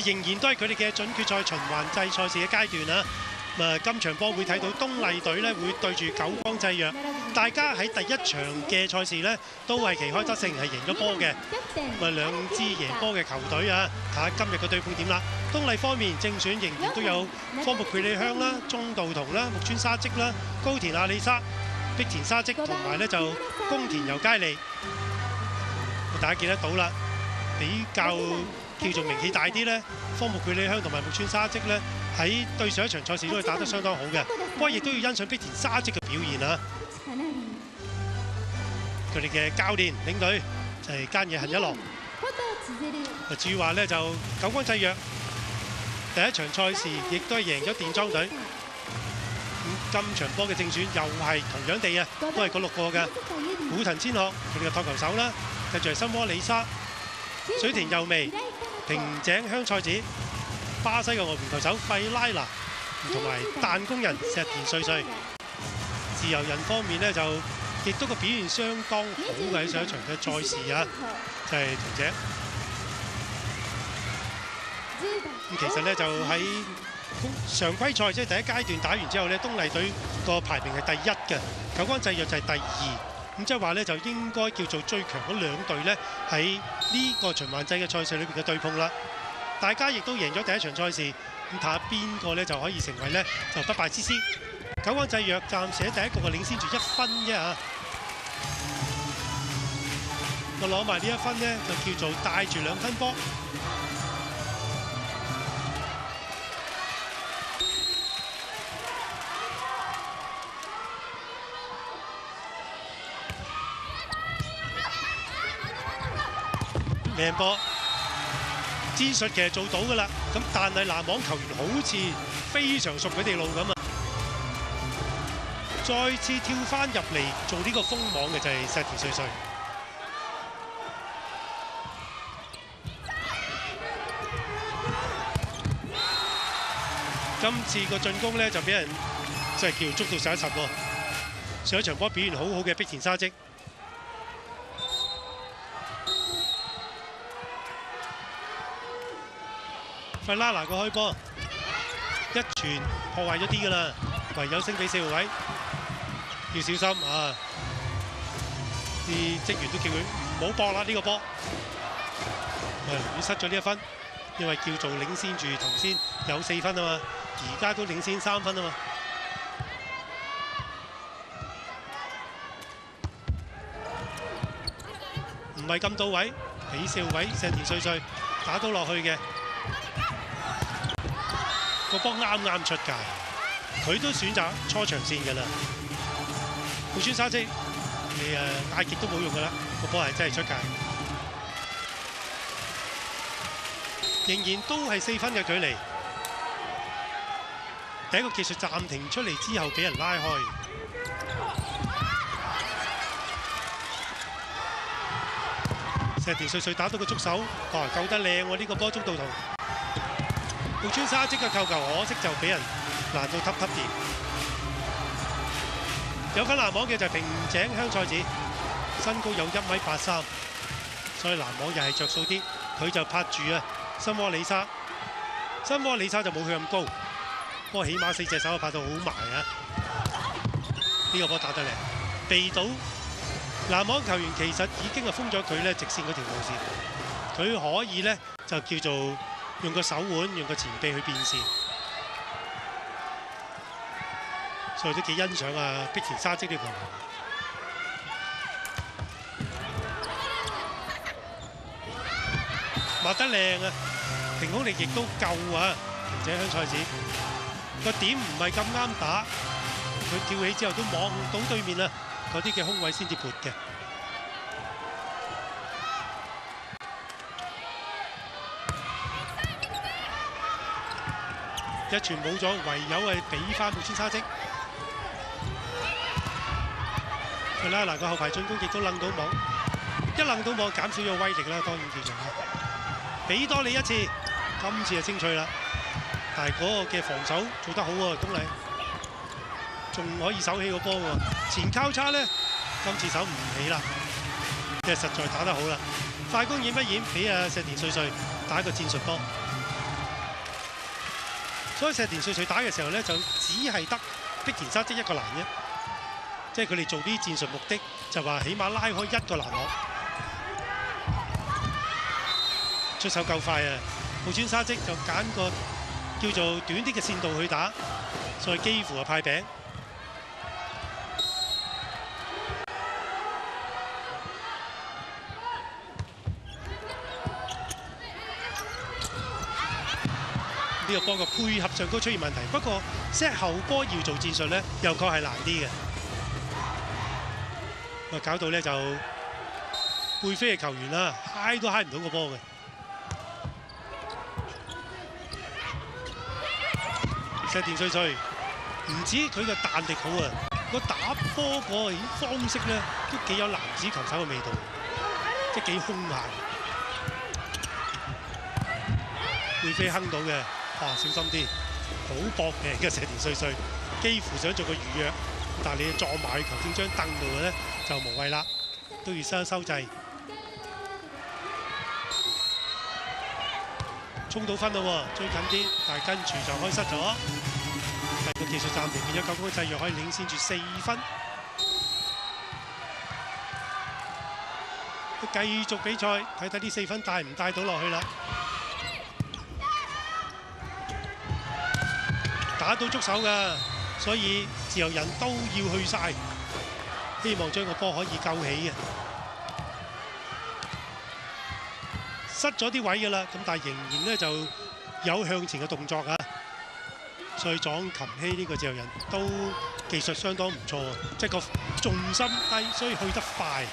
仍然都係佢哋嘅準決賽循環制賽事嘅階段啊。咁啊，今場波會睇到東麗隊咧會對住九江制藥，大家喺第一場嘅賽事咧都係旗開得勝，係贏咗波嘅。咁啊，兩支贏波嘅球隊啊，睇下今日嘅對碰點啦。東麗方面正選仍然都有科目倍利香啦、中道同啦、木村沙織啦、高田亞里沙、碧田沙織同埋咧就宮田由佳利。大家見得到啦，比較叫做名氣大啲咧，科目佢里香同埋木村沙織咧喺對上一場賽事都係打得相當好嘅。不過亦都要欣賞碧田沙織嘅表現啊！佢哋嘅教練領隊就係菅野恒一郎。至於話咧就九江製藥第一場賽事亦都係贏咗電裝隊。咁今場波嘅正選又係同樣地啊，都係嗰六個嘅古藤千鶴佢哋嘅托球手啦，跟住係森窩里沙、水田佑美、平井香菜子、巴西嘅外援球手费拉拿同埋弹弓人石田穗穗。自由人方面咧就亦都个表现相當好嘅上一場嘅賽事啊，就係平井。咁其實咧就喺常規賽即係第一階段打完之後咧，東麗隊個排名係第一嘅，九江製藥就係第二。咁即係話咧就應該叫做最強嗰兩隊咧喺呢個循環制嘅賽事裏邊嘅對碰啦。大家亦都贏咗第一場賽事，咁睇下邊個咧就可以成為咧就不敗之師。九江製藥暫時喺第一局嘅領先住一分啫嚇。我攞埋呢一分咧，就叫做帶住兩分波。命波，戰術其實做到噶啦，咁但係籃網球員好似非常熟佢哋路咁啊！再次跳翻入嚟做呢個封網嘅就係石田穗穗。今次個進攻咧就俾人即係叫捉到上一實喎。上一場波表現好好嘅碧田沙織。費拉拿個開波一傳破壞咗啲㗎啦，唯有升俾四號位，要小心啊！啲職員都叫佢唔好搏啦呢個波，係要失咗呢一分，因為叫做領先住頭先有四分啊嘛，而家都領先三分啊嘛。唔係咁到位，俾四號位石田穗穗打到落去嘅。個波啱啱出界，佢都選擇初長線㗎啦。木村沙織，你誒嗌極都冇用㗎啦，個波係真係出界，仍然都係四分嘅距離。第一個技術暫停出嚟之後，俾人拉開。石田碎碎打到個觸手，哇救得靚喎！呢個波捉到圖。穿沙織嘅扣球可惜就俾人攔到揼揼掂，有份攔網嘅就係平井香菜子，身高有一米八三，所以攔網又係着數啲。佢就拍住啊，新窩里沙，新窩里沙就冇佢咁高，不過起碼四隻手拍到好埋啊！呢、這個波打得嚟，避到攔網球員其實已經係封咗佢咧直線嗰條路線，佢可以咧就叫做。用個手腕，用個前臂去變線，所以都幾欣賞啊！碧田沙積呢個球員，抹得靚啊！平空力亦都夠啊！平井香菜子個點唔係咁啱打，佢跳起之後都望到對面啊！嗰啲嘅空位先至撥嘅。一傳冇咗，唯有係俾翻木村沙織。佢啦，嗱個後排進攻亦都掕到網，一掕到網減少咗威力啦，當然叫做。俾多你一次，今次就精粹啦。但係嗰個嘅防守做得好喎，東麗，仲可以守起個波喎。前交叉咧，今次守唔起啦，即係實在打得好啦。快攻演不演？俾阿石田穗穗打一個戰術波。所以石田翠翠打嘅時候咧，就只係得碧田沙織一個難啫，即係佢哋做啲戰術目的，就話起碼拉開一個欄落，出手夠快啊！浦川沙織就揀個叫做短啲嘅線道去打，所以幾乎係派餅。呢個波嘅配合上都出現問題，不過 set 後波要做戰術咧，又確係難啲嘅。咁搞到咧就貝飛嘅球員啦，嗨都嗨唔到個波嘅。石田穗穗唔止佢嘅彈力好啊，個打波個方式咧都幾有男子球手嘅味道，即係幾兇悍。背飛坑到嘅。哇！小心啲，好搏嘅而家石田碎碎，幾乎想做個預約，但係你撞埋去球證張凳度咧，就無謂啦，都要收收掣。衝到分咯，追緊啲，但係跟住就開失咗。第個技術暫停變咗九江製藥可以領先住四分。繼續比賽，睇睇呢四分帶唔帶到落去啦。打到捉手㗎，所以自由人都要去晒，希望將個波可以救起嘅。失咗啲位㗎啦，咁但係仍然咧就有向前嘅動作啊。所以撞琴希呢個自由人都技術相當唔錯，即係個重心低，所以去得快。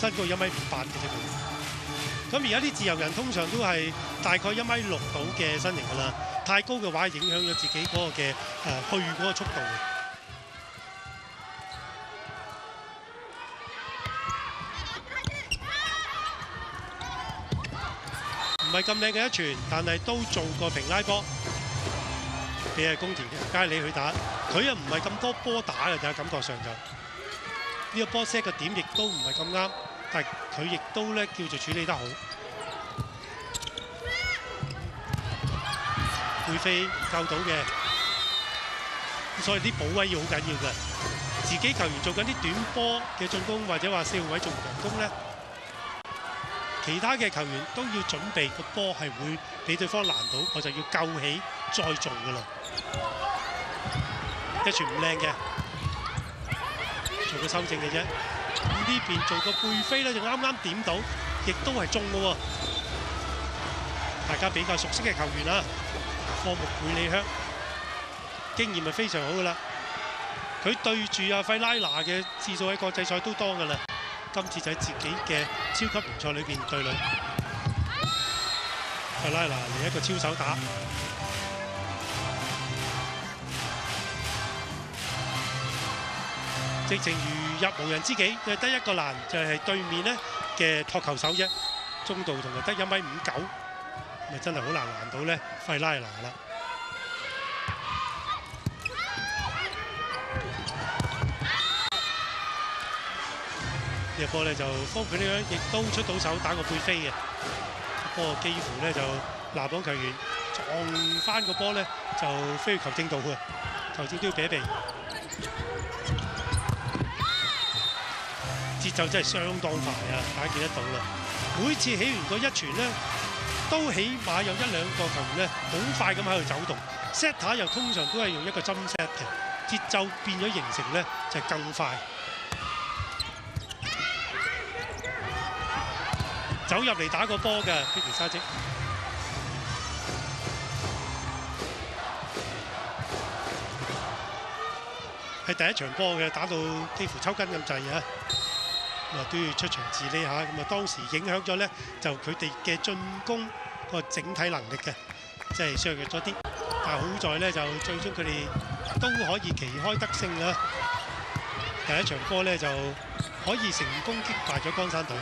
身高一米五八嘅啫佢。咁而家啲自由人通常都係大概一米六到嘅身形㗎啦。太高嘅話，影響咗自己嗰個嘅誒去嗰個速度。唔係咁靚嘅一傳，但係都做過平拉波。俾阿宮田佳里去打，佢又唔係咁多波打嘅，就感覺上就呢個波 set 嘅點亦都唔係咁啱，但係佢亦都咧叫做處理得好。背飛救到嘅，所以啲保位要好緊要嘅。自己球員做緊啲短波嘅進攻，或者話四號位做強攻咧，其他嘅球員都要準備個波係會俾對方攔到，我就要救起再做噶啦。一傳唔靚嘅，做個修正嘅啫。咁呢邊做個背飛咧，就啱啱點到，亦都係中嘅喎。大家比較熟悉嘅球員啦。科目貝利香經驗係非常好噶啦，佢對住阿費拉拿嘅次數喺國際賽都多噶啦，今次就喺自己嘅超級聯賽裏邊對壘。費拉拿嚟一個超手打，直情如入無人之境，就得一個難，就係對面呢嘅托球手啫，中度同埋得一米五九。真係好難攔到咧，費拉拿啦！呢波咧就方佢呢樣亦都出到手打個背飛嘅，不過幾乎咧就拿綁球員撞翻個波咧就飛去球證度嘅，球證都要避一避。節奏真係相當快啊！大家見得到啦，每次起完個一傳咧。都起碼有一兩個球員咧，好快咁喺度走動。，set 塔又通常都係用一個針 set 嘅，節奏變咗形成咧就係更快。走入嚟打個波嘅碧田沙織，係第一場波嘅，打到幾乎抽筋咁滯啊！都要出場治理下，咁啊當時影響咗咧，就佢哋嘅進攻個整體能力嘅，即係削弱咗啲。但係好在咧，就最終佢哋都可以旗開得勝啦！第一場波咧就可以成功擊敗咗江山隊。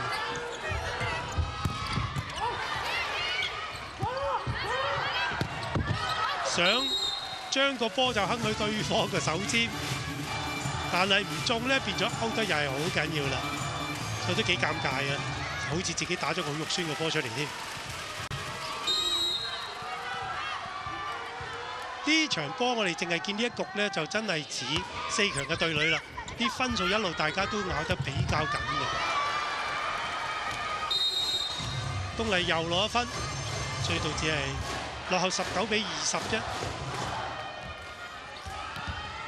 想將個波就坑去對方嘅手尖，但係唔中咧，變咗勾得又係好緊要啦。有得幾尷尬啊！好似自己打咗個肉酸嘅波出嚟添。呢場波我哋淨係見呢一局咧，就真係似四強嘅對壘啦。啲分數一路大家都咬得比較緊嘅。東麗又攞一分，最到只係落後十九比二十啫。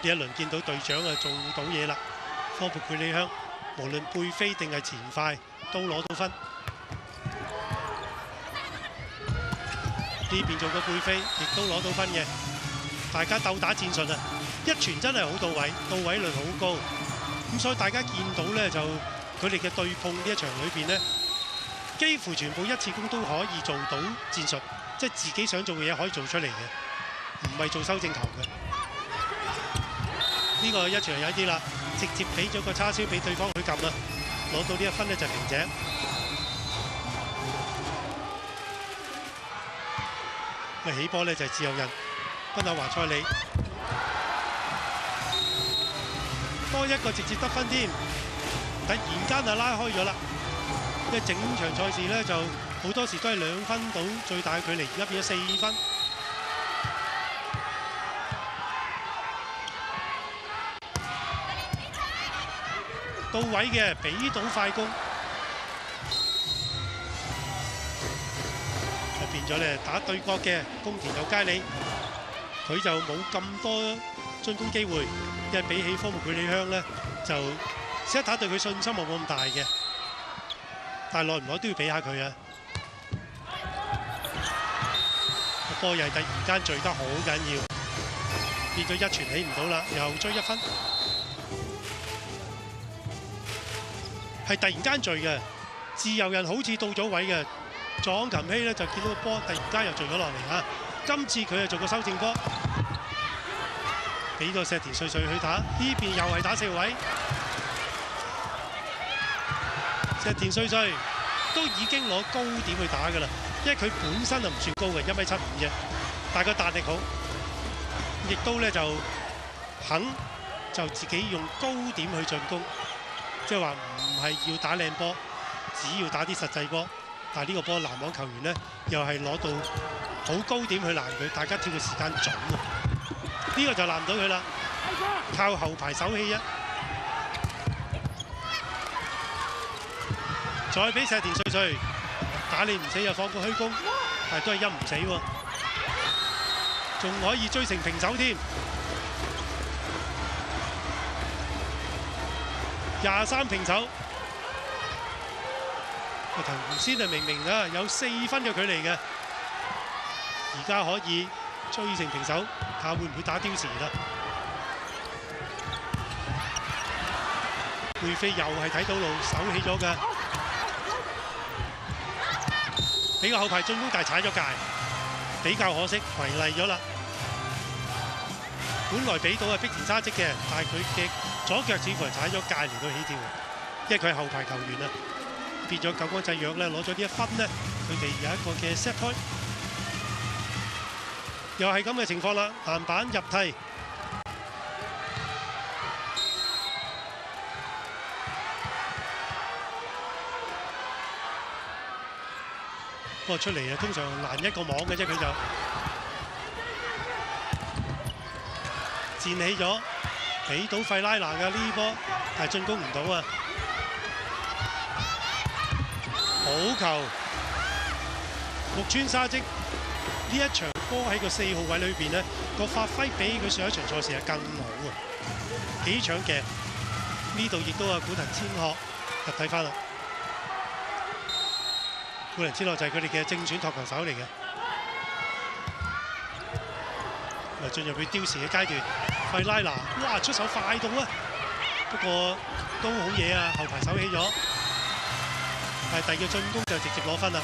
呢一輪見到隊長啊，做到嘢啦，科布佩里香。無論背飛定係前快都攞到分。呢邊做個背飛，亦都攞到分嘅。大家鬥打戰術啊！一傳真係好到位，到位率好高。咁所以大家見到呢，就佢哋嘅對碰呢一場裏邊呢，幾乎全部一次攻都可以做到戰術，即係自己想做嘅嘢可以做出嚟嘅，唔係做修正球嘅。呢個一場有啲啦，直接俾咗個叉燒俾對方去撳啦，攞到呢一分呢，就平井。起波呢就係自由人，賓亞華塞里多一個直接得分添，突然間就拉開咗啦。因為整場賽事呢，就好多時都係兩分到最大距離，而家變咗四分。到位嘅，俾到快攻。就變咗咧打對角嘅宮田有佳里，佢就冇咁多進攻機會，因為比起科目佢李香咧，就斯塔對佢信心冇咁大嘅，但係耐唔耐都要俾下佢啊！個波又係突然間聚得好緊要，變咗一傳起唔到啦，又追一分，係突然間聚嘅，自由人好似到咗位嘅。撞琴希咧就見到個波突然間又墜咗落嚟嚇，今次佢又做個修正波，俾個石田穗穗去打，呢邊又係打四位，石田穗穗都已經攞高點去打㗎啦，因為佢本身就唔算高嘅，一米七五啫，但係佢彈力好，亦都咧就肯就自己用高點去進攻，即係話係要打靚波，只要打啲實際波。但係呢個波攔網球員呢，又係攞到好高點去攔佢，大家跳嘅時間準啊！呢個就攔唔到佢啦，靠後排手氣啊！再俾石田碎碎打你唔死又放個虛攻，但係都係陰唔死喎，仲可以追成平手添，廿三平手。個頭先啊，明明啊有四分嘅距離嘅，而家可以追成平手，睇下會唔會打刁時啦？貝飛又係睇到路手起咗嘅，俾個後排進攻大踩咗界，比較可惜，違例咗啦。本來俾到係碧田沙織嘅，但係佢嘅左腳似乎係踩咗界嚟到起跳，因為佢係後排球員啊。變咗九江製藥咧，攞咗呢一分咧，佢哋有一個嘅 set point，又係咁嘅情況啦。籃板入替，不過出嚟啊，通常攔一個網嘅啫，佢就戰起咗，俾到費拉拿嘅呢波，但係進攻唔到啊。好球！木村沙織呢一場波喺個四號位裏邊呢個發揮比佢上一場賽事係更好啊！起搶嘅呢度亦都係古藤千學入睇翻啦。古藤千學就係佢哋嘅正選托球手嚟嘅。啊，進入去刁時嘅階段，費拉拿哇出手快到啊！不過都好嘢啊，後排手起咗。係第二個進攻就直接攞分啦，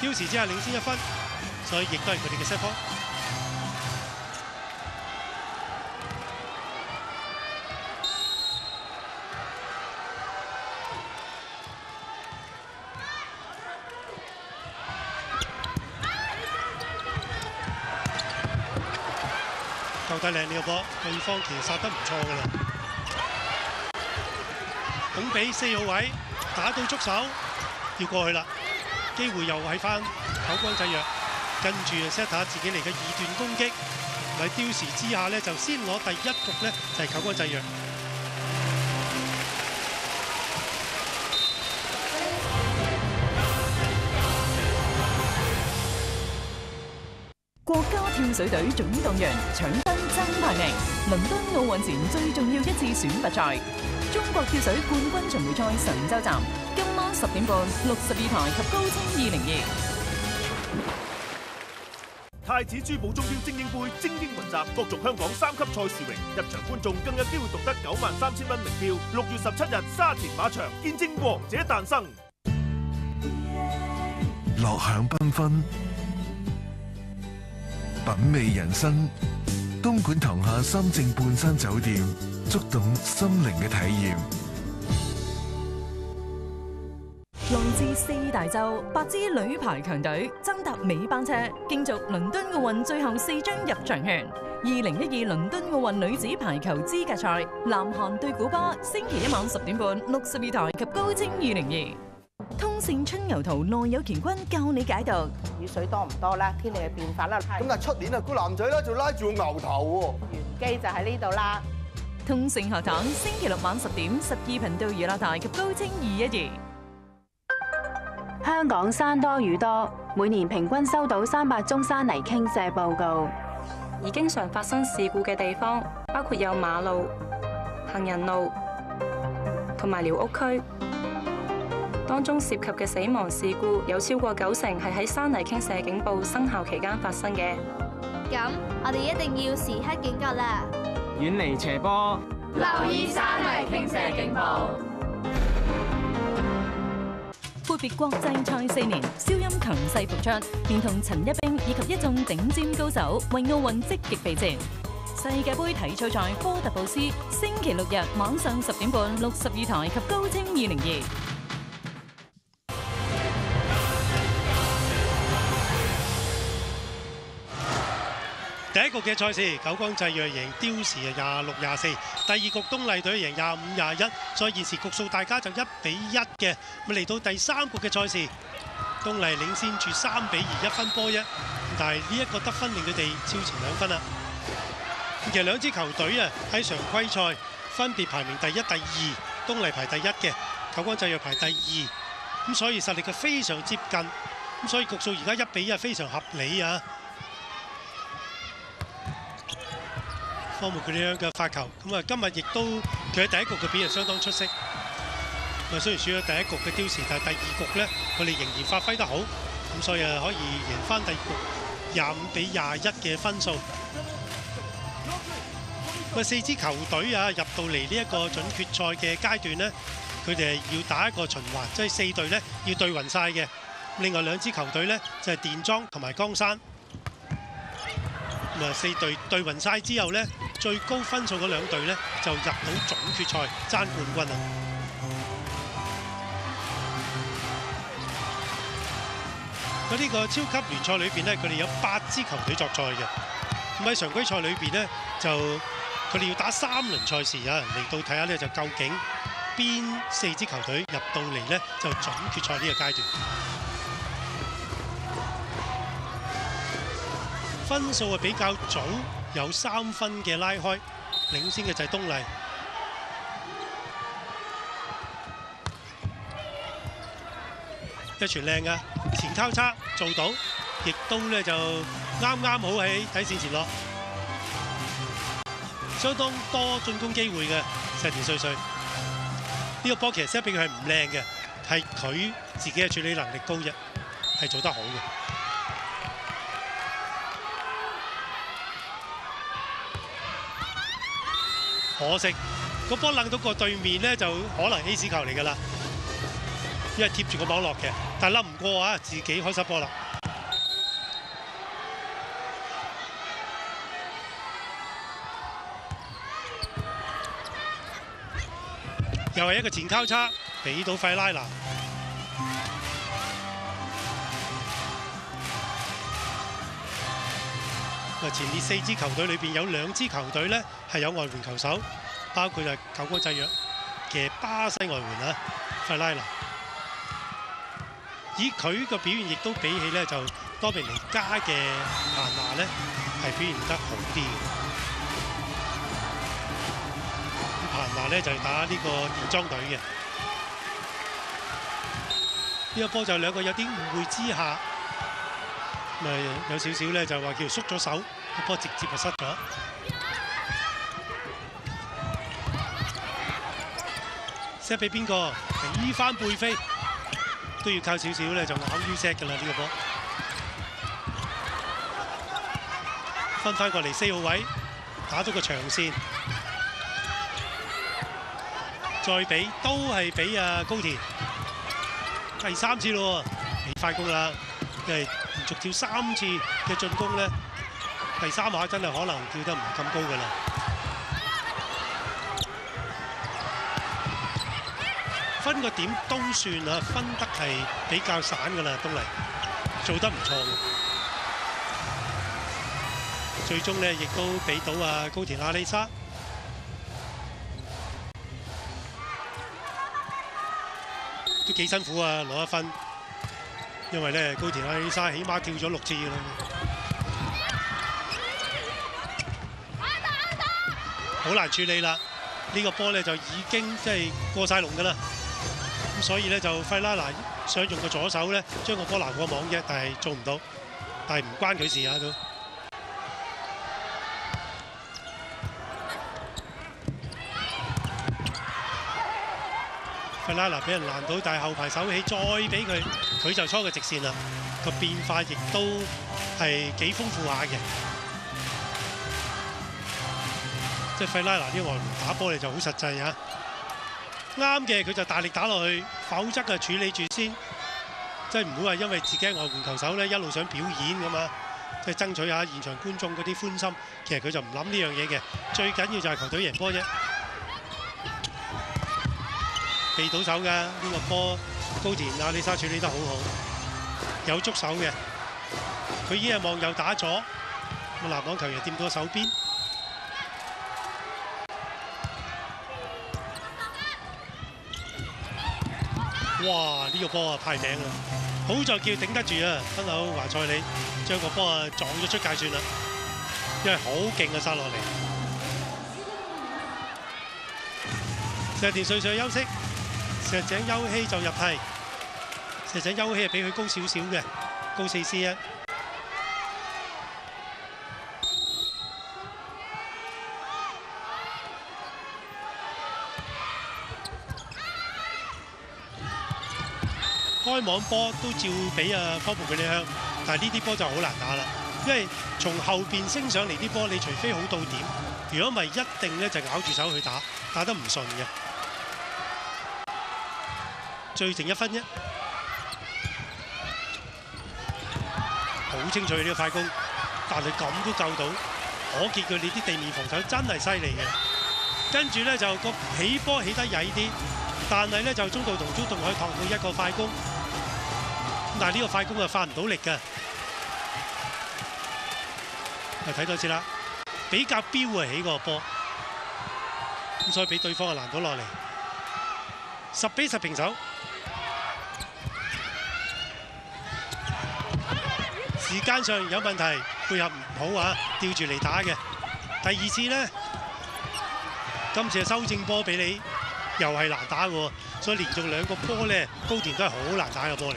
刁時之下領先一分，所以亦都係佢哋嘅 set point。夠得靚呢個波，對方其實殺得唔錯㗎啦。拱比四號位。打到觸手，要過去啦！機會又喺翻九江製藥，跟住 set 下自己嚟嘅二段攻擊。喺刁時之下咧，就先攞第一局咧，就係九江製藥。國家跳水隊總動員，搶分爭排名。倫敦奧運前最重要一次選拔賽，中國跳水冠軍巡迴賽神州站，今晚十點半，六十二台及高清二零二。太子珠寶鐘錶精英杯精英雲集，角逐香港三級賽事榮，入場觀眾更有機會奪得九萬三千蚊名票。六月十七日沙田馬場見證王者誕生。樂享繽紛，品味人生。東莞塘廈三正半山酒店，觸動心靈嘅體驗。來自四大洲八支女排強隊爭奪尾班車，競逐倫敦奧運最後四張入場券。二零一二倫敦奧運女子排球資格賽，南韓對古巴，星期一晚十點半，六十二台及高清二零二。通勝春牛圖內有乾坤教你解讀。雨水多唔多啦？天氣嘅變化啦。咁但係出年啊，個男仔咧就拉住個牛頭喎。玄機就喺呢度啦。通勝學堂星期六晚十點，十二頻道娛樂台及高清二一二。香港山多雨多，每年平均收到三百宗山泥傾瀉報告。而經常發生事故嘅地方，包括有馬路、行人路同埋寮屋區。當中涉及嘅死亡事故有超過九成係喺山泥傾瀉警報生效期間發生嘅。咁我哋一定要時刻警覺啦，遠離斜坡，留意山泥傾瀉警報。闊別國際賽四年，蕭音強勢復出，連同陳一冰以及一眾頂尖高手為奧運積極備戰。世界盃體操賽科特布斯，星期六日晚上十點半，六十二台及高清二零二。第一局嘅賽事，九江製藥贏刁時啊，廿六廿四。第二局東麗隊贏廿五廿一，所以現時局數大家就一比一嘅。咁嚟到第三局嘅賽事，東麗領先住三比二一分波一，但係呢一個得分令佢哋超前兩分啦。其實兩支球隊啊喺常規賽分別排名第一、第二，東麗排第一嘅，九江製藥排第二。咁所以實力嘅非常接近，咁所以局數而家一比一非常合理啊。方木佢哋樣嘅發球，咁啊今日亦都佢喺第一局嘅表現相當出色。咁啊雖然輸咗第一局嘅刁時，但係第二局咧佢哋仍然發揮得好，咁所以啊可以贏翻第二局廿五比廿一嘅分數。咁啊四支球隊啊入到嚟呢一個準決賽嘅階段咧，佢哋係要打一個循環，即係四隊咧要對勻曬嘅。另外兩支球隊咧就係電裝同埋江山。咁啊四隊對勻曬之後咧。最高分數嗰兩隊呢，就入到總決賽爭冠軍啦！喺呢個超級聯賽裏邊呢，佢哋有八支球隊作賽嘅。咁喺常規賽裏邊呢，就佢哋要打三輪賽事啊，嚟到睇下呢，就究竟邊四支球隊入到嚟呢，就總決賽呢個階段。分數係比較早。有三分嘅拉開，領先嘅就係東麗。一傳靚嘅前交叉做到，亦都咧就啱啱好喺底線前落，相當多進攻機會嘅石田穗穗。呢個波其實 set 俾佢係唔靚嘅，係佢自己嘅處理能力高啫，係做得好嘅。可惜個波掕到個對面咧，就可能希斯球嚟㗎啦，因為貼住個網落嘅，但係掕唔過啊，自己開失波啦。又係一個前交叉，俾到費拉拿。前列四支球隊裏邊有兩支球隊咧係有外援球手，包括就係九江製藥嘅巴西外援啊，費拉拿。以佢嘅表現亦都比起咧就多明尼加嘅蘭拿咧係表現得好啲嘅。彭華咧就係打呢個電裝隊嘅。呢個波就兩個有啲誤會之下，咪有少少咧就話叫縮咗手，個波直接就失咗。set 俾邊個？俾翻背飛都要靠少少咧，就咬 U set 㗎啦呢個波。分翻過嚟四號位，打咗個長線，再俾都係俾啊高田。第三次咯，未快攻啦，因為逐跳三次嘅進攻咧，第三下真係可能跳得唔咁高㗎啦。分個點都算啊，分得係比較散㗎啦，東麗做得唔錯。最終咧亦都俾到啊高田亞莉莎。都幾辛苦啊！攞一分，因為咧高田亞莉莎起碼跳咗六次啦，好難處理啦。呢個波咧就已經即係過晒籠㗎啦。咁所以咧就費拉拿想用個左手咧將個波攔過網啫，但係做唔到，但係唔關佢事啊都。費拉拿俾人攔到，但係後排手起再俾佢，佢就搓個直線啦。個變化亦都係幾豐富下嘅。即係費拉拿啲外援打波嚟就好實際啊！啱嘅佢就大力打落去，否則就處理住先。即係唔會話因為自己外援球手咧一路想表演㗎嘛，即係爭取下現場觀眾嗰啲歡心。其實佢就唔諗呢樣嘢嘅，最緊要就係球隊贏波啫。被倒手㗎呢個波，高田亞莉莎處理得好好，有捉手嘅。佢已經係望右打咗，咁籃網球員掂到手邊。哇！呢個波啊派名啦，好在叫頂得住啊！分口華賽里將個波啊撞咗出界算啦，因為好勁啊殺落嚟。石田瑞穗休息。石井優希就入替，石井優希係比佢高少少嘅，高四 C 一。開網波都照俾啊科布佢哋香，但係呢啲波就好難打啦，因為從後邊升上嚟啲波，你除非好到點，如果唔係一定咧就咬住手去打，打得唔順嘅。最剩一分啫，好清楚呢個快攻，但係咁都救到，可見佢哋啲地面防守真係犀利嘅。跟住咧就個起波起得曳啲，但係咧就中道同中道可以托到一個快攻，但係呢個快攻啊發唔到力嘅。又睇多次啦，比較標啊起個波，咁所以俾對方啊攔到落嚟，十比十平手。時間上有問題，配合唔好啊，吊住嚟打嘅。第二次呢，今次係修正波俾你，又係難打喎，所以連續兩個波呢，高田都係好難打嘅波嚟。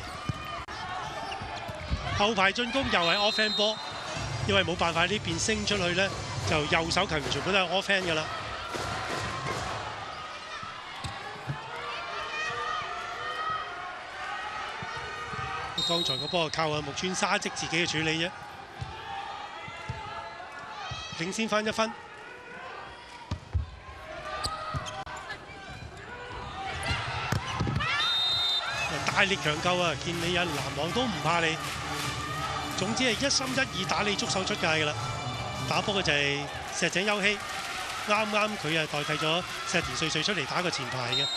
後排進攻又係 off hand 波，因為冇辦法呢邊升出去呢，就右手球員全部都係 off hand 㗎啦。剛才個波靠啊木村沙織自己嘅處理啫，領先翻一分。大力強救啊！見你有，籃網都唔怕你。總之係一心一意打你捉手出界㗎啦。打波嘅就係石井優希，啱啱佢啊代替咗石田穗穗出嚟打個前排嘅。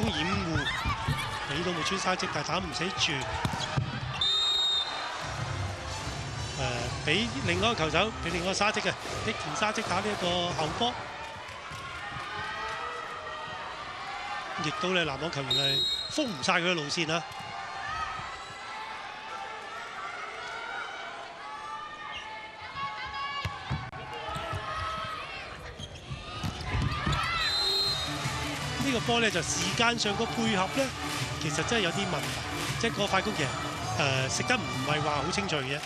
都掩護，俾到冇穿沙織，但係打唔死住。誒，俾另外一個球手，俾另外一個沙積嘅，益田沙積打呢一個後波，亦都咧籃網球員係封唔晒佢嘅路線啊！波咧就時間上個配合咧，其實真係有啲問題，即係個快攻其實誒食得唔係話好清脆嘅，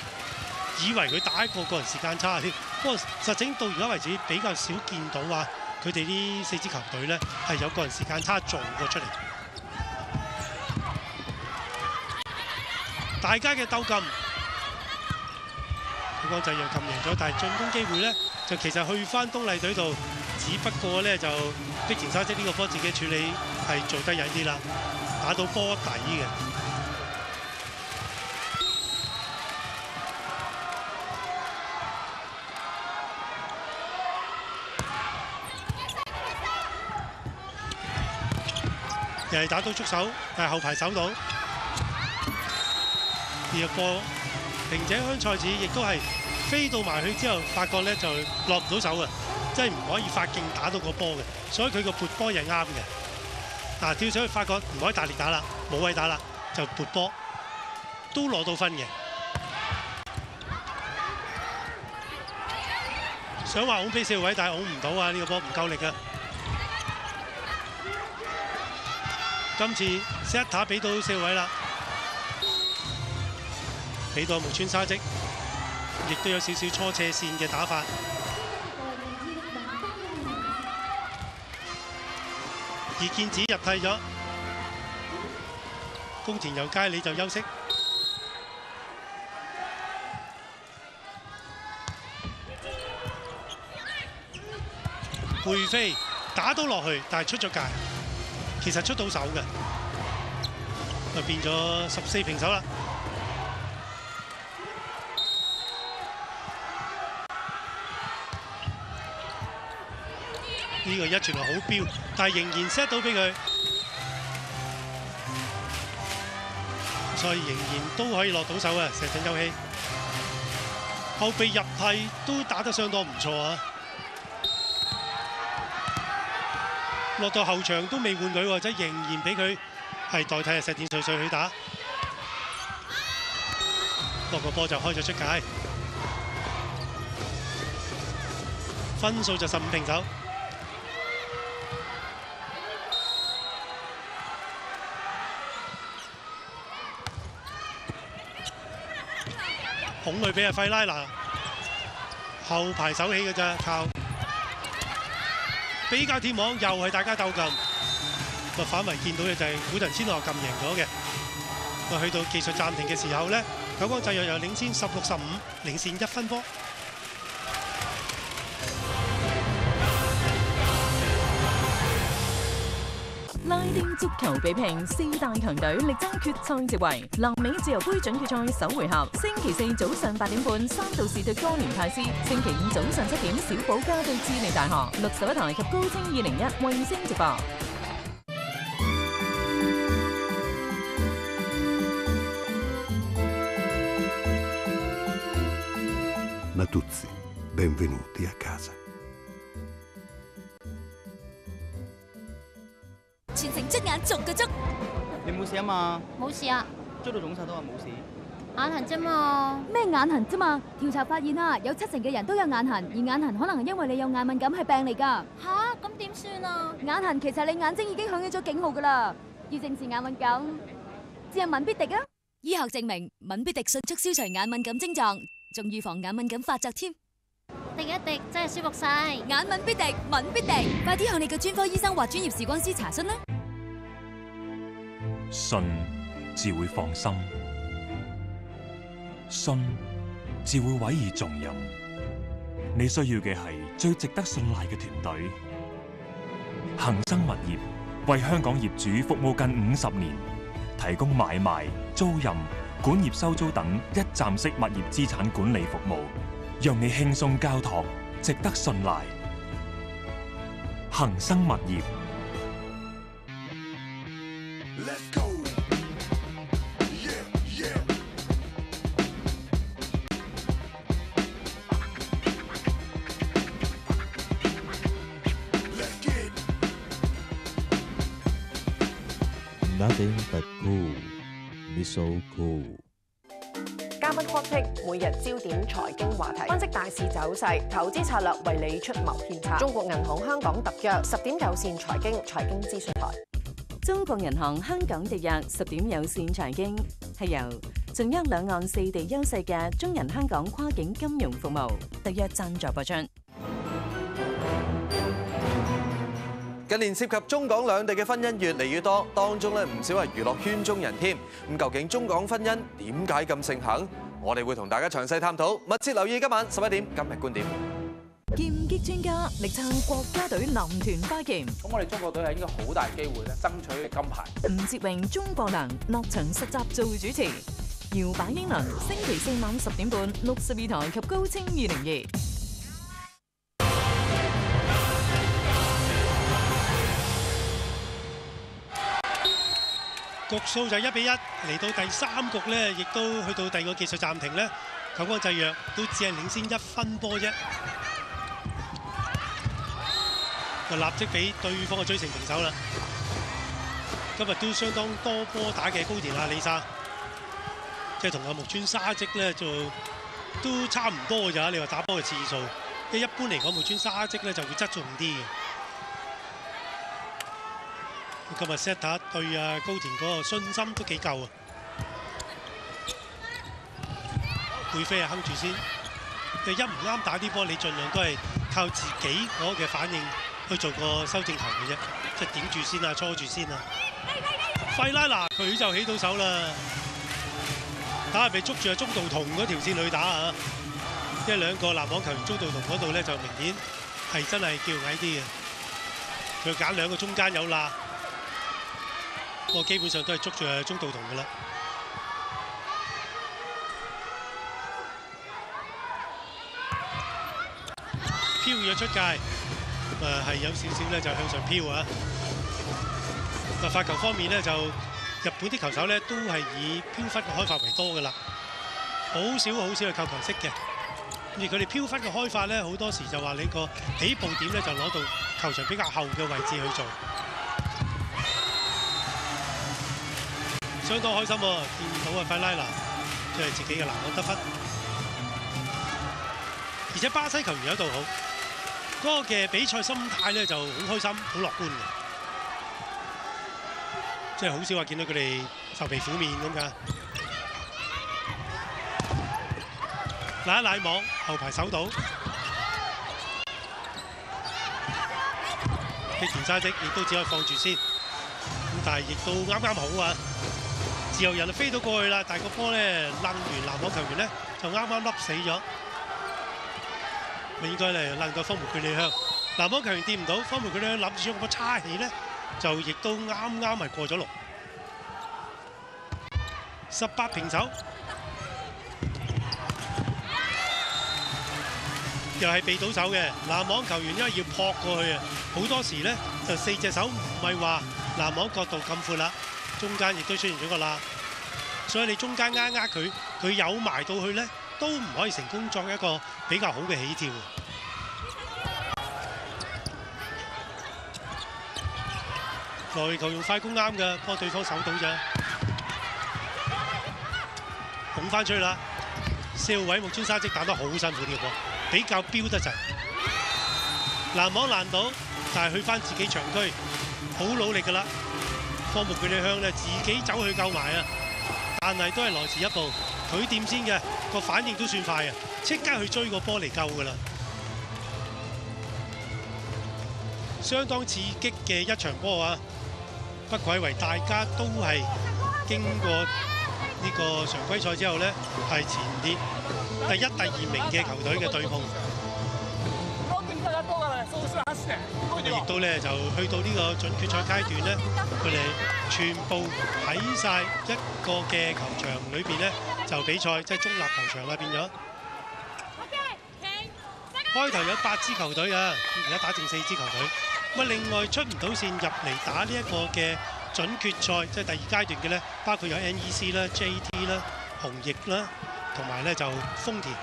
以為佢打一個個人時間差添。不過實情到而家為止比較少見到話佢哋呢四支球隊咧係有個人時間差做過出嚟。大家嘅鬥禁，佢講就讓禁贏咗，但係進攻機會咧就其實去翻東麗隊度，只不過咧就碧田沙織呢個波自己處理係做得曳啲啦，打到波底嘅。又係打到觸手，但係後排守到。呢個波，並且香菜子亦都係飛到埋去之後，發覺咧就落唔到手嘅，即係唔可以發勁打到個波嘅，所以佢個撥波係啱嘅。嗱，跳上去發覺唔可以大力打啦，冇位打啦，就撥波，都攞到分嘅。想話拱俾四位，但係拱唔到啊！呢個波唔夠力啊！今次 set 塔俾到四位啦。俾到木村沙織，亦都有少少初斜線嘅打法。而健子入替咗，宮田由佳你就休息。貝飛打到落去，但係出咗界，其實出到手嘅，就變咗十四平手啦。呢個一傳來好標，但係仍然 set 到俾佢，所以仍然都可以落到手嘅石井優希。後備入替都打得相當唔錯啊！落到後場都未換佢喎，即仍然俾佢係代替石田穗穗去打。落個波就開咗出界，分數就十五平手。孔佢俾阿費拉拿後排手起嘅咋，靠比較天網又係大家鬥撳，咪反圍見到嘅就係古藤千樂撳贏咗嘅。咪去到技術暫停嘅時候咧，九江製藥又領先十六十五，領先一分波。足球比拼四大強隊力爭決賽席位，南美自由杯準決賽首回合，星期四早上八點半，三度士對哥連泰斯；星期五早上七點，小保加對智利大學。六十一台及高清二零一衛星直播。眼逐個捉，你冇事啊嘛？冇事啊，捉到腫晒都話冇事。眼痕啫嘛。咩眼痕啫嘛？調查發現啊，有七成嘅人都有眼痕，而眼痕可能係因為你有眼敏感係病嚟㗎。吓，咁點算啊？眼痕其實你眼睛已經響起咗警號㗎啦，要正視眼敏感，只係敏必迪啊！醫學證明敏必迪迅速消除眼敏感症狀，仲預防眼敏感發作添。滴一滴真係舒服晒，眼敏必迪，敏必迪，快啲向你嘅專科醫生或專業視光師查詢啦。信至會放心，信至會委以重任。你需要嘅係最值得信賴嘅團隊。恒生物業為香港業主服務近五十年，提供買賣、租賃、管業收租等一站式物業資產管理服務，讓你輕鬆交託，值得信賴。恒生物業。So cool。嘉宾 hot take 每日焦點財經話題，分析大市走勢，投資策略為你出謀獻策。中國銀行香港特約十點有線財經財經資訊台。中國銀行香港特約十點有線財經係由盡握兩岸四地優勢嘅中銀香港跨境金融服務特約贊助播出。近年涉及中港兩地嘅婚姻越嚟越多，當中咧唔少係娛樂圈中人添。咁究竟中港婚姻點解咁盛行？我哋會同大家詳細探討，密切留意今晚十一點今日觀點。劍擊專家力撐國家隊男團花劍。咁我哋中國隊係應該好大機會咧爭取金牌。吳哲榮、中國良落場實習做主持。搖擺英倫星期四晚十點半，六十二台及高清二零二。局數就一比一，嚟到第三局呢，亦都去到第二個技術暫停呢，九江製藥都只係領先一分波啫，就立即俾對方嘅追成平手啦。今日都相當多波打嘅高田啊李生，即係同阿木村沙織呢，就都差唔多㗎咋。你話打波嘅次數，因為一般嚟講木村沙織呢就會側重啲嘅。今日 set 打對啊高田嗰個信心都幾夠啊！貝飛啊，哼住先。你一唔啱打啲波，你盡量都係靠自己嗰嘅反應去做個修正球嘅啫，即係點住先啊，搓住先啊。費拉拿佢就起到手啦，打下係咪捉住阿中道同嗰條線去打啊！一兩個籃網球員中道同嗰度咧就明顯係真係叫矮啲嘅，佢揀兩個中間有罅。我基本上都係捉住中道同嘅啦。飄咗出界，誒係有少少咧就向上飄啊！嗱，發球方面咧就日本啲球手咧都係以飄忽嘅開發為多嘅啦，好少好少係扣球式嘅。而佢哋飄忽嘅開發咧，好多時就話你個起步點咧就攞到球場比較後嘅位置去做。相當開心喎！見到啊，費拉拿即係自己嘅籃網得分，而且巴西球員有一度好，嗰個嘅比賽心態咧就好開心、好樂觀嘅，即係好少話見到佢哋愁眉苦面咁㗎。拉一拉網，後排守到，飛田沙積亦都只可以放住先，咁但係亦都啱啱好啊！自由人就飛到過去啦，但係個波咧掕完籃網球員咧就啱啱笠死咗，應該咧掕到方梅佢利香，籃網球員掂唔到，方梅佢利香諗住將個波叉起咧，就亦都啱啱係過咗龍，十八平手，又係被倒手嘅籃網球員，因為要撲過去啊，好多時咧就四隻手唔係話籃網角度咁闊啦。中間亦都出現咗個啦，所以你中間呃呃佢，佢有埋到去咧，都唔可以成功作一個比較好嘅起跳。來球用快攻啱嘅，不過對方守到咋，拱翻出去啦。四號位木村沙織打得好辛苦啲喎，比較標得滯。籃網爛到，但係去翻自己長區，好努力㗎啦。方木佢哋向咧自己走去救埋啊！但係都係來遲一步，佢掂先嘅個反應都算快啊！即刻去追個波嚟救噶啦！相當刺激嘅一場波啊！不愧為大家都係經過呢個常規賽之後咧，係前列第一、第二名嘅球隊嘅對碰。佢哋亦都咧就去到呢個準決賽階段咧，佢哋全部喺晒一個嘅球場裏邊咧就比賽，即係中立球場啦變咗。開頭有八支球隊啊，而家打剩四支球隊。咁啊，另外出唔到線入嚟打呢一個嘅準決賽，即係第二階段嘅咧，包括有 NEC 啦、JT 啦、紅翼啦，同埋咧就豐田。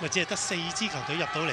咁啊，只係得四支球隊入到嚟。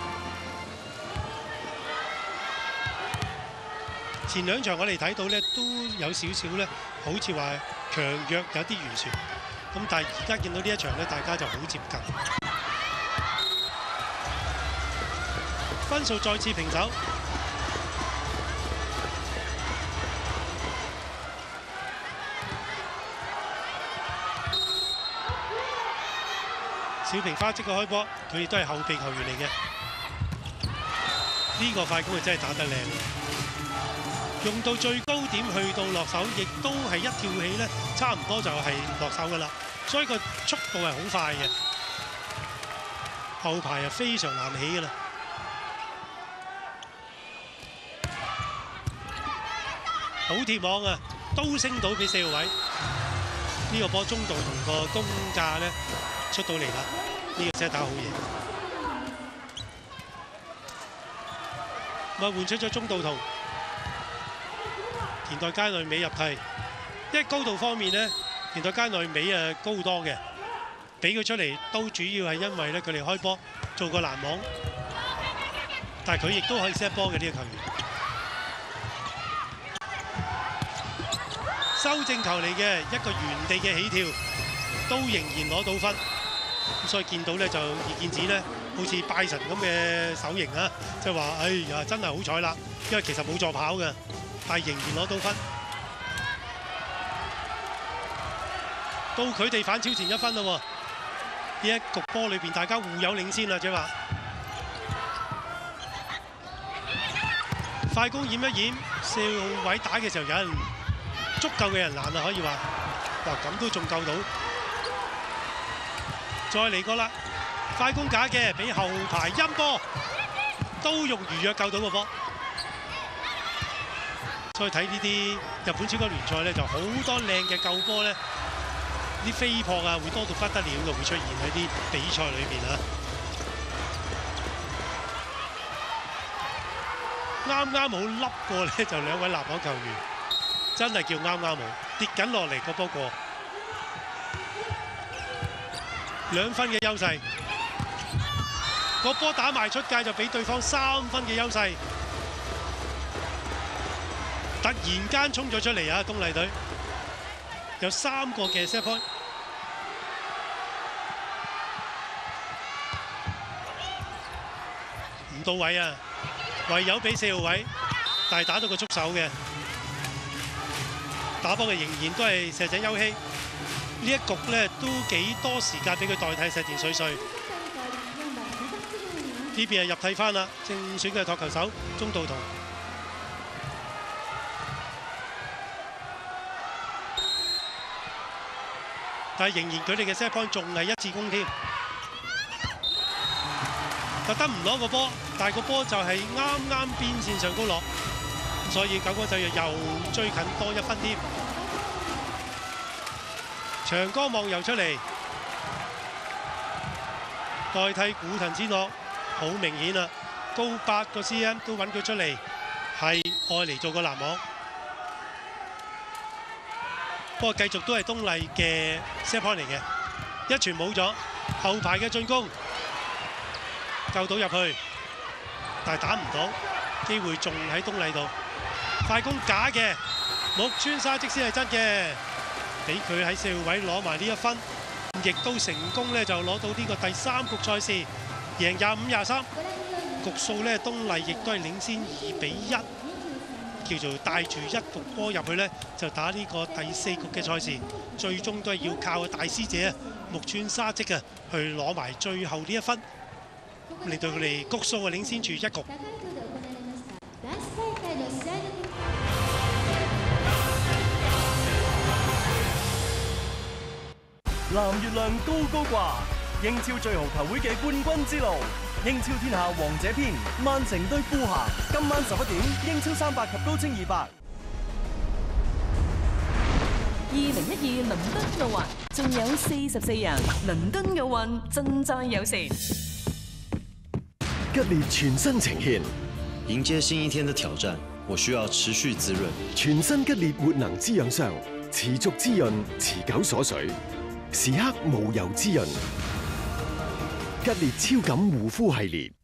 前兩場我哋睇到咧都有少少咧，好似話強弱有啲懸殊。咁但係而家見到呢一場咧，大家就好接近。分數再次平手。小平花即刻開波，佢亦都係後備球員嚟嘅。呢、個快攻係真係打得靚，用到最高點去到落手，亦都係一跳起咧，差唔多就係落手噶啦。所以個速度係好快嘅，後排係非常難起噶啦。好貼網啊，都升到俾四號位。呢、個波中度同個公價咧出到嚟啦，呢、個真係打好嘢。咪換出咗中道同田代街內美入替，因為高度方面咧，田代街內美啊高多嘅，俾佢出嚟都主要係因為咧佢哋開波做個攔網，但係佢亦都可以 set 波嘅呢個球員。修正球嚟嘅一個原地嘅起跳，都仍然攞到分。咁所以見到咧就易建子咧，好似拜神咁嘅手型啊，即係話：哎呀，真係好彩啦！因為其實冇助跑嘅，但仍然攞到分。到佢哋反超前一分啦喎！呢一局波裏邊，大家互有領先啦，即係話快攻掩一掩，四號位打嘅時候有人。足夠嘅人攔啊，可以話，哇咁都仲夠到，再嚟過啦，快攻假嘅，俾後排陰波，都用預約救到個波。再睇呢啲日本超級聯賽咧，就好多靚嘅救波咧，啲飛撲啊會多到不得了嘅，會出現喺啲比賽裏邊啊。啱啱好笠過咧，就兩位立網球員。真係叫啱啱好，跌緊落嚟個波過，兩分嘅優勢，個波打埋出界就俾對方三分嘅優勢，突然間衝咗出嚟啊！東麗隊有三個嘅 set point，唔到位啊！唯有俾四號位，但係打到個觸手嘅。打波嘅仍然都係石井優希，呢一局咧都幾多時間俾佢代替石田水穗。呢邊係入替翻啦，正選嘅托球手中道同。但係仍然佢哋嘅 set point 仲係一次攻添，特登唔攞個波，但係個波就係啱啱邊線上高落。所以九江製藥又追近多一分添，長江望游出嚟代替古藤之樂，好明顯啦，高八個 cm 都揾佢出嚟，係愛嚟做個攔網。不過繼續都係東麗嘅 set point 嚟嘅，一傳冇咗，後排嘅進攻救到入去，但係打唔到，機會仲喺東麗度。快攻假嘅，木村沙即先係真嘅，俾佢喺四號位攞埋呢一分，亦都成功咧就攞到呢個第三局賽事，贏廿五廿三，局數咧東麗亦都係領先二比一，叫做帶住一局波入去咧就打呢個第四局嘅賽事，最終都係要靠大師姐木村沙織啊去攞埋最後呢一分，令到佢哋局數啊領先住一局。藍月亮高高掛，英超最豪球會嘅冠軍之路，英超天下王者篇，曼城對富咸，今晚十一點，英超三百及高清二百。二零一二倫敦奧運仲有四十四人，倫敦奧運盡在有時。吉列全新呈現，迎接新一天的挑戰，我需要持續滋潤。全新吉列活能滋養霜，持續滋潤，持久鎖水，時刻無油滋潤。吉列超感护肤系列。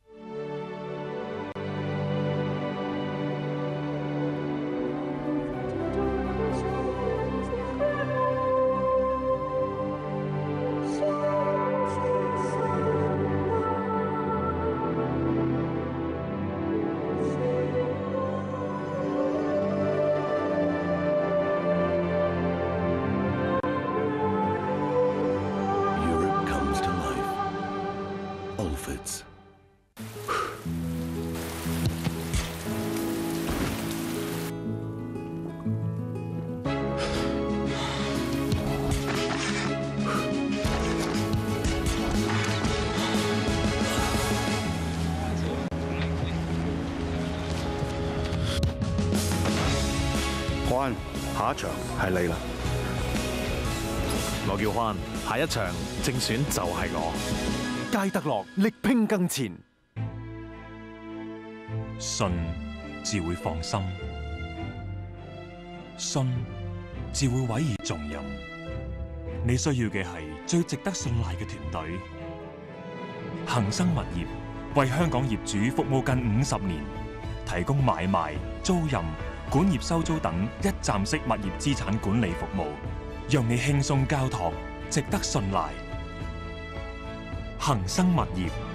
係你啦。我叫歡，下一場正選就係我。佳德樂力拼更前，信自會放心，信自會委以重任。你需要嘅係最值得信賴嘅團隊。恒生物業為香港業主服務近五十年，提供買賣、租賃、管业收租等一站式物业资产管理服务，让你轻松交托，值得信赖。恒生物业。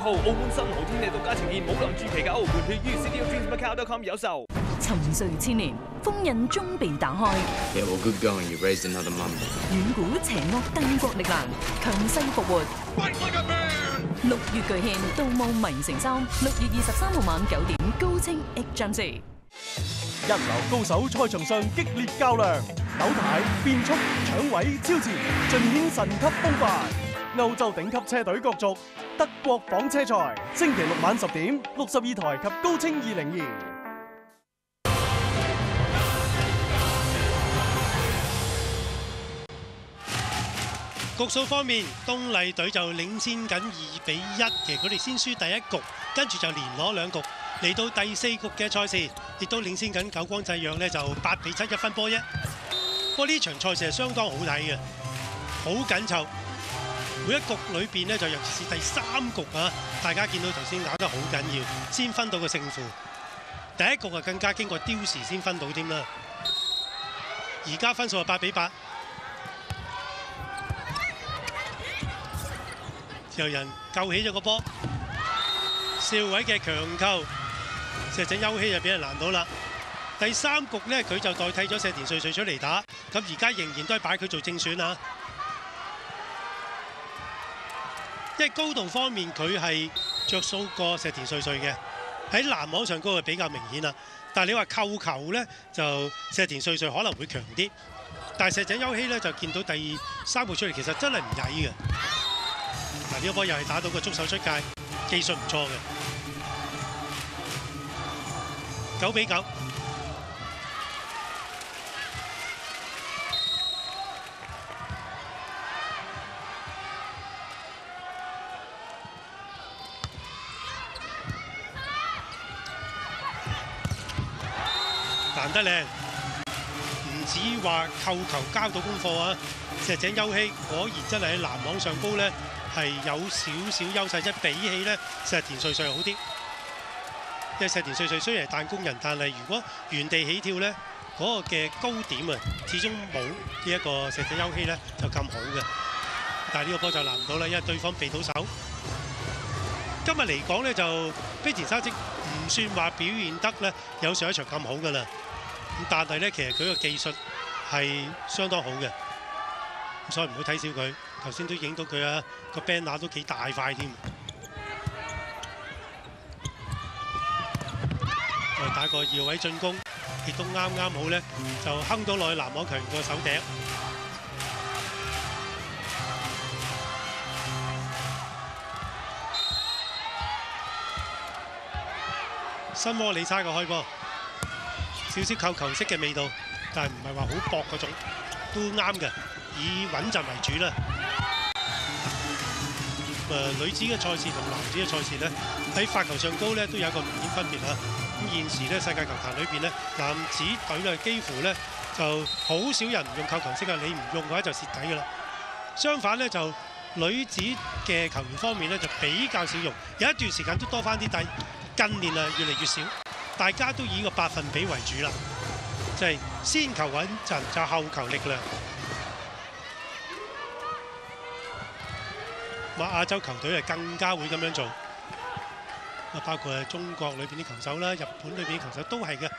號，澳門新濠天地獨家呈現武林傳奇九，門票於 CityofDreamsMacau.com 有售。沉睡千年，封印終被打開。Yeah, well, good going. You raised another mummy. 遠古邪惡帝國力量，強勢復活。六月巨獻《盜墓迷城三》，六月二十三號晚九點，高清 X 張視。一流高手賽場上激烈较量，扭軚、變速、搶位、超前，盡顯神級風範。歐洲頂級車隊角逐德國房車賽，星期六晚十點，六十二台及高清二零二。局數方面，東麗隊就領先緊二比一嘅，佢哋先輸第一局，跟住就連攞兩局，嚟到第四局嘅賽事，亦都領先緊九光製藥呢就八比七一分波啫。不過呢場賽事係相當好睇嘅，好緊湊，每一局裏邊呢，就尤其是第三局啊，大家見到頭先打得好緊要，先分到個勝負。第一局啊更加經過刁時先分到添啦。而家分數係八比八。有人救起咗個波，少偉嘅強扣，石井優希就俾人攔到啦。第三局呢，佢就代替咗石田瑞瑞出嚟打，咁而家仍然都係擺佢做正選啊。因為高度方面佢係着數過石田瑞瑞嘅，喺籃網上高係比較明顯啦。但係你話扣球呢，就石田瑞瑞可能會強啲，但係石井優希呢，就見到第三步出嚟，其實真係唔曳嘅。嗱，呢一波又係打到個觸手出界，技術唔錯嘅，九比九。得靚，唔止話扣球交到功課啊！石井優希果然真係喺籃網上高咧。係有少少優勢，即係比起咧石田瑞瑞好啲。因為石田瑞瑞雖然係彈弓人，但係如果原地起跳咧，嗰個嘅高點啊，始終冇呢一個石井優希咧就咁好嘅。但係呢個波就攔唔到啦，因為對方避到手。今日嚟講咧，就飛田沙織唔算話表現得咧有上一場咁好㗎啦。但係咧，其實佢個技術係相當好嘅，所以唔好睇小佢。頭先都影到佢啊，個 banner 都幾大塊添。再打個二位進攻，亦都啱啱好咧，就坑到落去南網強個手頂。新窩里沙個開波，少少扣球式嘅味道，但係唔係話好薄嗰種，都啱嘅，以穩陣為主啦。誒、女子嘅賽事同男子嘅賽事咧，喺發球上高咧都有一個明顯分別啦。咁現時咧世界球壇裏邊咧，男子隊咧幾乎咧就好少人用扣球式啊，你唔用嘅話就蝕底㗎啦。相反咧就女子嘅球員方面咧就比較少用，有一段時間都多翻啲，但係近年啊越嚟越少，大家都以個百分比為主啦，即係先求穩陣就後求力量。咁亞洲球隊係更加會咁樣做，啊包括係中國裏邊啲球手啦、日本裏邊啲球手都係嘅。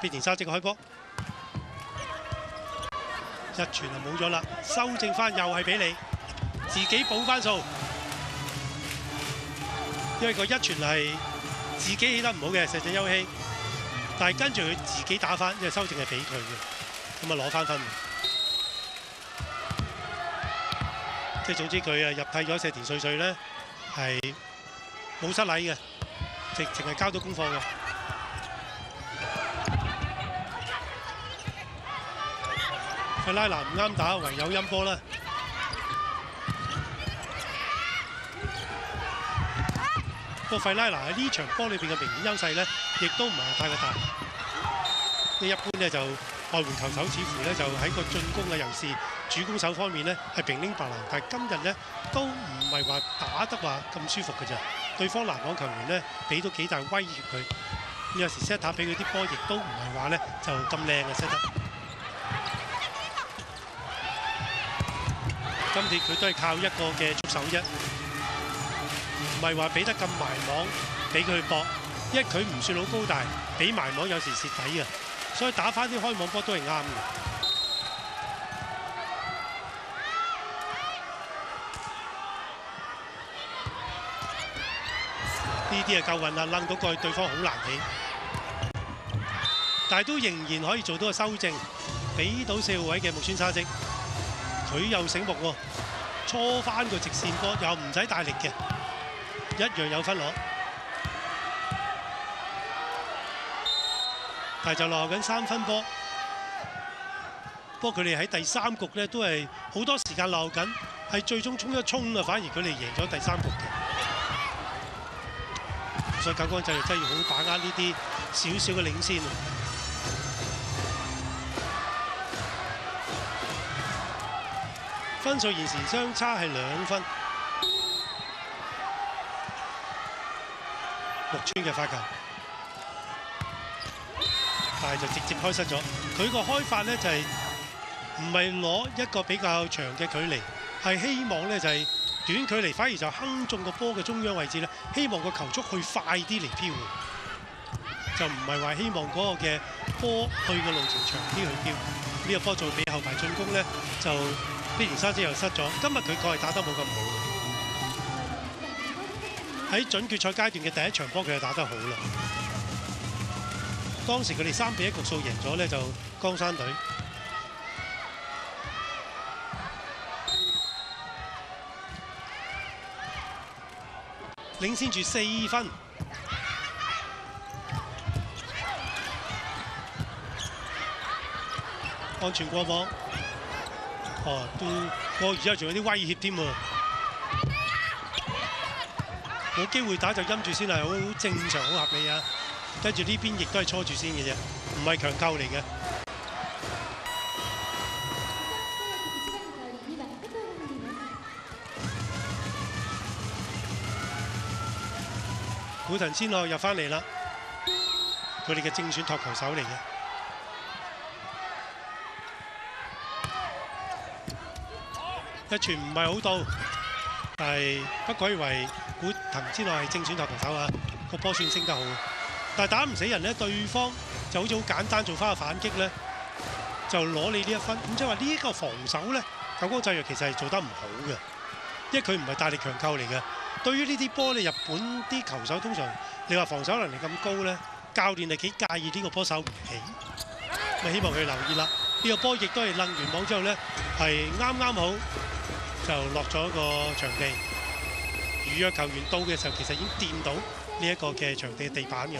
必田沙即開波，一傳就冇咗啦，修正翻又係俾你，自己補翻數，因為個一傳係自己起得唔好嘅，石井優希，但係跟住佢自己打翻，因為修正係俾佢嘅，咁啊攞翻分。即係總之佢啊入替咗石田穗穗咧，係冇失禮嘅，直情係交到功課嘅。費拉拿唔啱打，唯有陰波啦。個費拉拿喺呢場波裏邊嘅明顯優勢咧，亦都唔係太過大。一般咧就外援球手似乎咧就喺個進攻嘅優勢主攻手方面咧係平拎白蘭，但係今日咧都唔係話打得話咁舒服嘅咋。對方籃網球員咧俾到幾大威脅佢，有時 set 打俾佢啲波，亦都唔係話咧就咁靚嘅 set。今次佢都係靠一個嘅出手啫，唔係話俾得咁埋網俾佢搏，因為佢唔算好高大，俾埋網有時蝕底啊，所以打翻啲開網波都係啱嘅。呢啲啊夠運啦，掕到過去對方好難起，但係都仍然可以做到個修正，俾到四號位嘅木村沙織，佢又醒目喎，搓翻個直線波又唔使大力嘅，一樣有分攞，但係就落緊三分波。不過佢哋喺第三局咧都係好多時間落緊，係最終衝一衝啊，反而佢哋贏咗第三局嘅。所以九江製藥真係要好把握呢啲少少嘅領先。分數現時相差係兩分。木村嘅發球，但係就直接開失咗。佢個開發咧就係唔係攞一個比較長嘅距離，係希望咧就係、短距離反而就坑中個波嘅中央位置咧，希望個球速去快啲嚟飄，就唔係話希望嗰個嘅波去嘅路程長啲去飄。呢、這個波做俾後排進攻咧，就必然沙姐又失咗。今日佢確係打得冇咁好。喺準決賽階段嘅第一場波，佢就打得好啦。當時佢哋三比一局數贏咗咧，就江山隊。領先住四分，安全過網，哦，都過完之後仲有啲威脅添喎，冇機會打就陰住先係好正常、好合理啊。跟住呢邊亦都係搓住先嘅啫，唔係強扣嚟嘅。古藤千樂入翻嚟啦，佢哋嘅正選托球手嚟嘅，一傳唔係好到，但係不過以為古藤之內係正選托球手啊，個波算升得好，但係打唔死人咧，對方就好似好簡單做翻個反擊咧，就攞你呢一分，咁即係話呢個防守咧九江制藥其實係做得唔好嘅，因為佢唔係大力強扣嚟嘅。對於呢啲波咧，日本啲球手通常你話防守能力咁高咧，教練係幾介意呢個波守唔起。咪希望佢留意啦。呢、個波亦都係掕完網之後咧，係啱啱好就落咗個場地。預約球員到嘅時候，其實已經掂到呢一個嘅場地嘅地板嘅。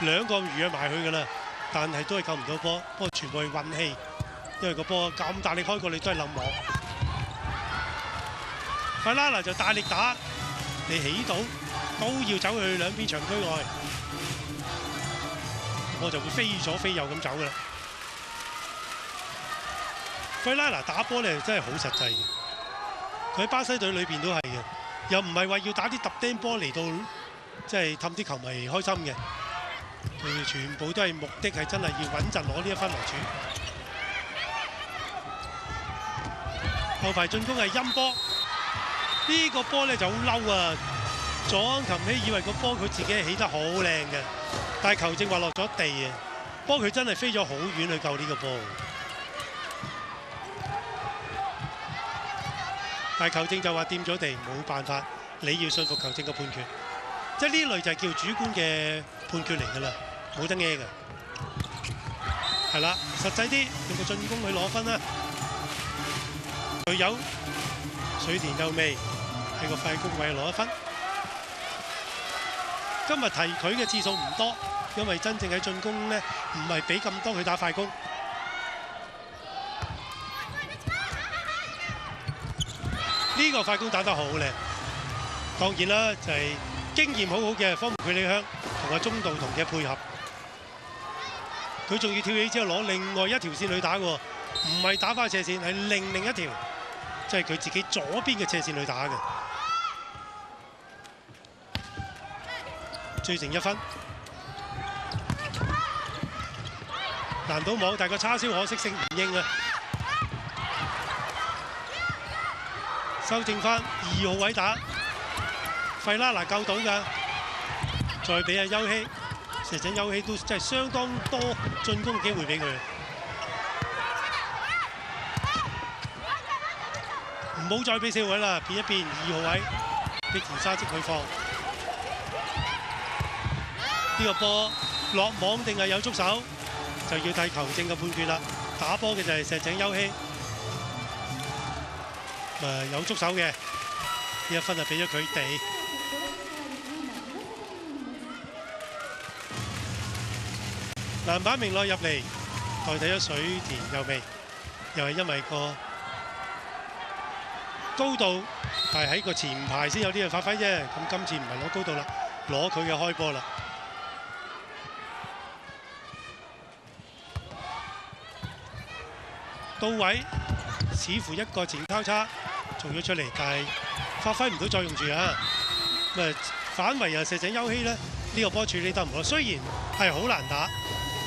兩個預約埋去㗎啦，但係都係救唔到波，不過全部係運氣，因為個波咁大力開過你都係冧網。費拉拿就大力打，你起到都要走去兩邊場區外，我就會飛左飛右咁走㗎啦。費拉拿打波咧真係好實際嘅，佢喺巴西隊裏邊都係嘅，又唔係話要打啲揼釘波嚟到即係氹啲球迷開心嘅。佢全部都係目的係真係要穩陣攞呢一分為主。後排進攻係陰波，呢、個波咧就好嬲啊！左安琴希以為個波佢自己起得好靚嘅，但係球證話落咗地啊！波佢真係飛咗好遠去救呢個波，但係球證就話掂咗地，冇辦法，你要信服球證嘅判決。即係呢類就係叫主觀嘅判決嚟㗎啦，冇得嘢㗎。係啦，實際啲用個進攻去攞分啦。隊友水田佑未喺個快攻位攞一分。今日提佢嘅次數唔多，因為真正喺進攻咧唔係俾咁多佢打快攻。呢個快攻打得好靚，當然啦，就係、經驗好好嘅方佢李香同阿中道同嘅配合，佢仲要跳起之後攞另外一條線去打喎，唔係打翻斜線，係另另一條，即係佢自己左邊嘅斜線去打嘅，追成一分。難到網，但係個叉燒可惜性唔應啊！修正翻二號位打。費拉拿救到㗎，再俾阿休希，石井休希都真係相當多進攻機會俾佢。唔好再俾四號位啦，變一變二號位，俾田沙即佢放。呢、個波落網定係有觸手，就要睇球證嘅判決啦。打波嘅就係石井休希，誒有觸手嘅，呢一分就俾咗佢哋。籃板明樂入嚟，代替咗水田右未，又係因為個高度係喺個前排先有啲嘢發揮啫。咁今次唔係攞高度啦，攞佢嘅開波啦。到位，似乎一個前交叉做咗出嚟，但係發揮唔到作用住啊！咁啊，反為又射井休希咧，呢個波處理得唔好，雖然係好難打。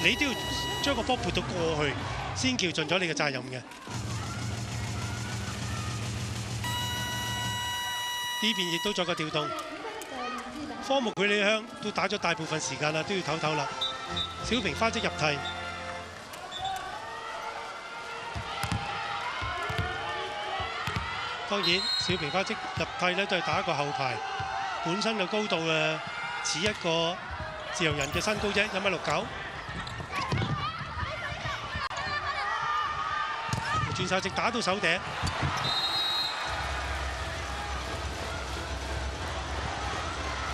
你都要將個波撥到過去，先叫盡咗你嘅責任嘅。呢邊亦都作個調動，科目佢李香都打咗大部分時間啦，都要唞唞啦。小平花即入替，當然小皮花即入替咧都係打一個後排，本身嘅高度誒似一個自由人嘅身高啫，一米六九。轉手直打到手頂，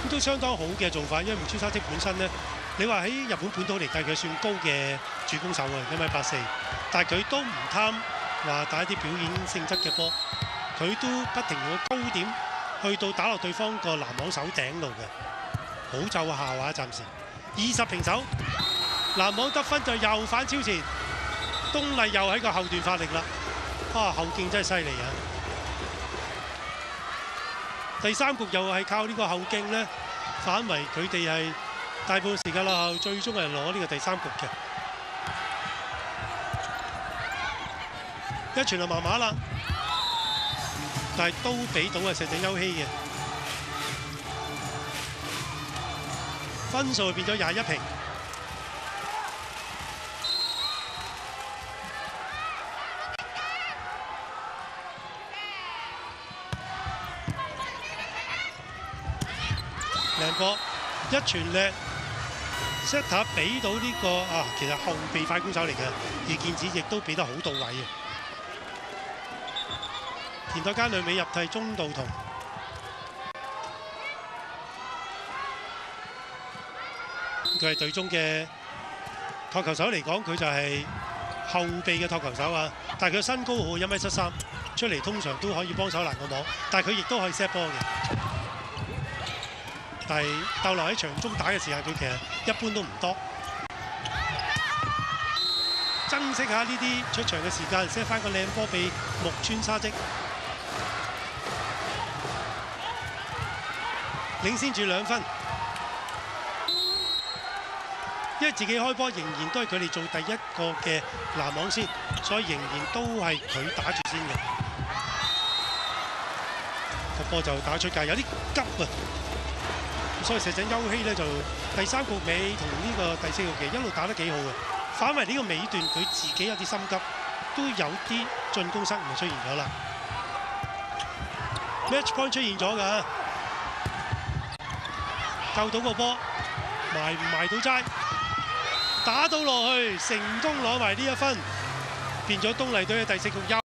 咁都相當好嘅做法。因為胡川沙積本身咧，你話喺日本本土嚟計，佢算高嘅主攻手啊，一米八四，但係佢都唔貪話打一啲表演性質嘅波，佢都不停用高點去到打落對方個籃網手頂度嘅，好奏效啊！暫時二十平手，籃網得分就又反超前。東麗又喺個後段發力啦，啊後勁真係犀利啊！第三局又係靠呢個後勁咧，反為佢哋係大半時間落後，最終係攞呢個第三局嘅。一傳就麻麻啦，但係都俾到啊石井優希嘅分數變咗廿一平。梁國一傳叻，set 塔俾到呢、個啊，其實後備快攻手嚟嘅，而劍子亦都俾得好到位嘅。田代間兩尾入替中道同。佢係隊中嘅托球手嚟講，佢就係後備嘅托球手啊。但係佢身高好，一米七三，出嚟通常都可以幫手攔個網，但係佢亦都可以 set 波嘅。但係逗留喺場中打嘅時間，佢其實一般都唔多。珍惜下呢啲出場嘅時間，set 翻個靚波俾木村沙織，領先住兩分。因為自己開波仍然都係佢哋做第一個嘅攔網先，所以仍然都係佢打住先嘅。個波就打出界，有啲急啊！所以石井優希咧就第三局尾同呢個第四局期一路打得幾好嘅，反為呢個尾段佢自己有啲心急，都有啲進攻失誤出現咗啦。Match point 出現咗㗎，救到個波，埋唔埋到齋？打到落去，成功攞埋呢一分，變咗東麗隊嘅第四局優。